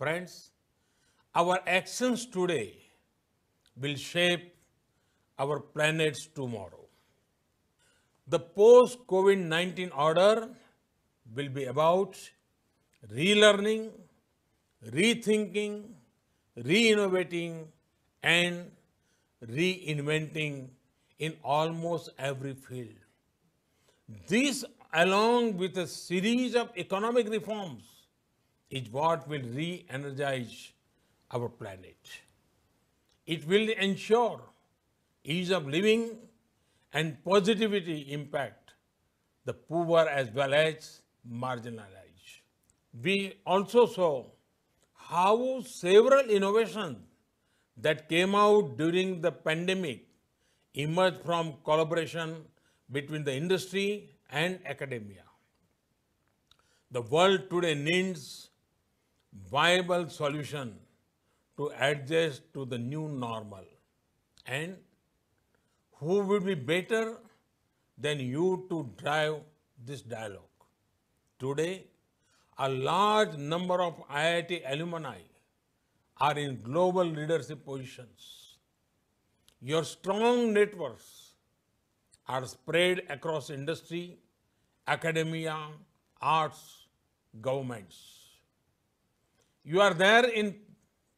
Friends, our actions today will shape our planet's tomorrow. The post COVID 19 order will be about relearning, rethinking, re innovating, and reinventing in almost every field. This, along with a series of economic reforms, is what will re energize our planet. It will ensure ease of living and positivity impact the poor as well as marginalized. We also saw how several innovations that came out during the pandemic emerged from collaboration between the industry and academia. The world today needs viable solution to adjust to the new normal. And who would be better than you to drive this dialogue? Today, a large number of IIT alumni are in global leadership positions. Your strong networks are spread across industry, academia, arts, governments. You are there in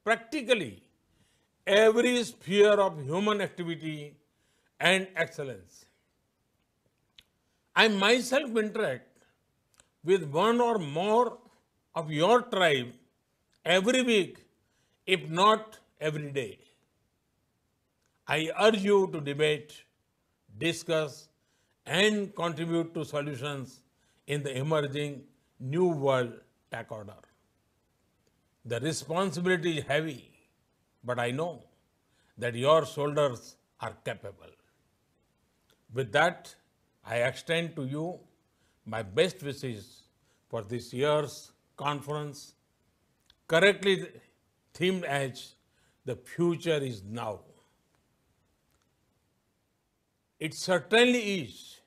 practically every sphere of human activity and excellence. I myself interact with one or more of your tribe every week, if not every day. I urge you to debate, discuss, and contribute to solutions in the emerging New World Tech Order. The responsibility is heavy, but I know that your shoulders are capable. With that, I extend to you my best wishes for this year's conference, correctly themed as The Future is Now. It certainly is,